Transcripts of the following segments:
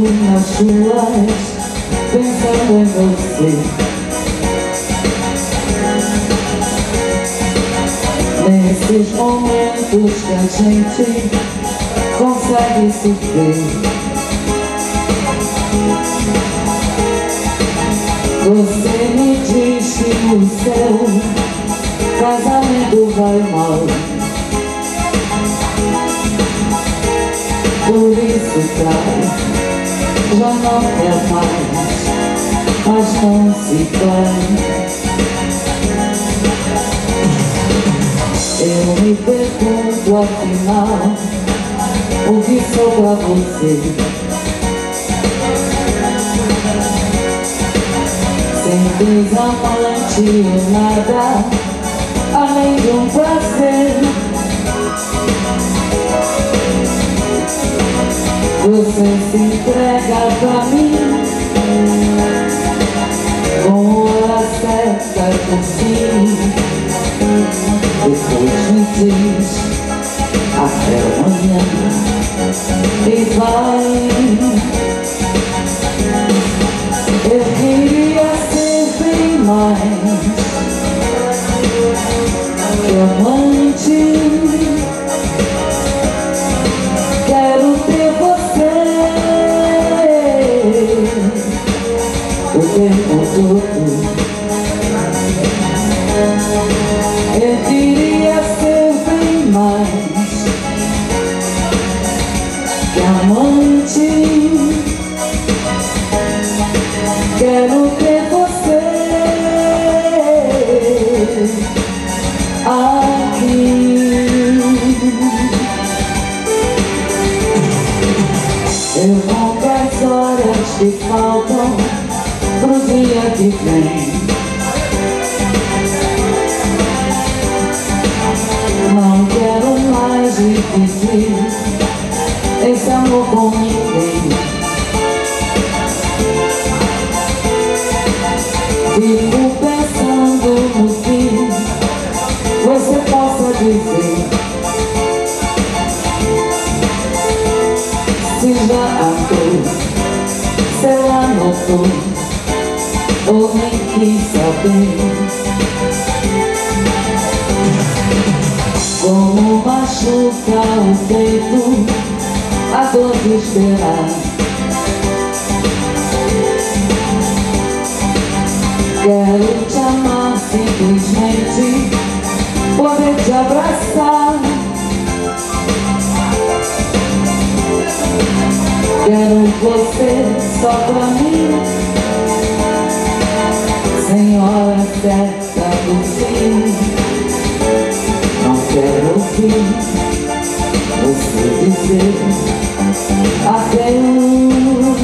nas ruas Pensando em você Nesses momentos que a gente consegue se ver Você me diz que o seu casamento vai mal Por isso, traz já não quer mais Mas não se vai Eu me pergunto afinal. O que sou pra você Sem amante ou nada Além de um prazer Você se entrega pra mim. Com hora certa por fim depois me diz até amanhã E vai. Eu queria bem mais. Que amante eu ser bem mais que amante. Quero ter você aqui. Eu conto as horas que faltam pro dia que vem. dividir esse amor com ninguém Fico pensando no que você possa dizer Se já amou, se ela notou Nem quis saber Como machuca o peito A dor de esperar Quero te amar simplesmente Poder te abraçar Quero você só pra mim você dizer adeus.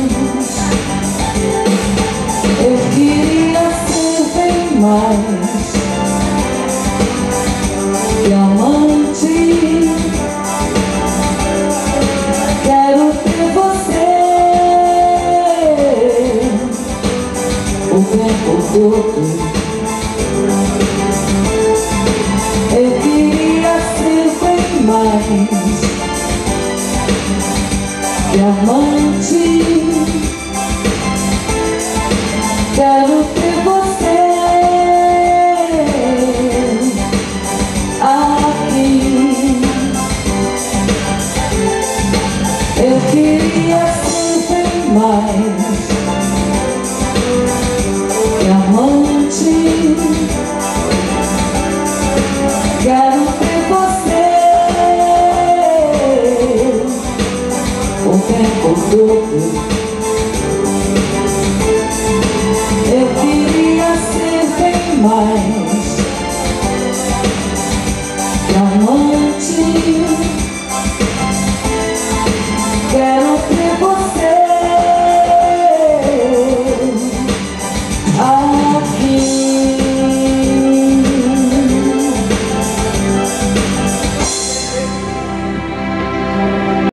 Eu queria ser bem mais que amante. Quero ter você o tempo todo. Mais que amante. Quero ter você aqui. Eu queria sempre corpo Eu queria ser bem mais Que amante. Quero ter você Aqui.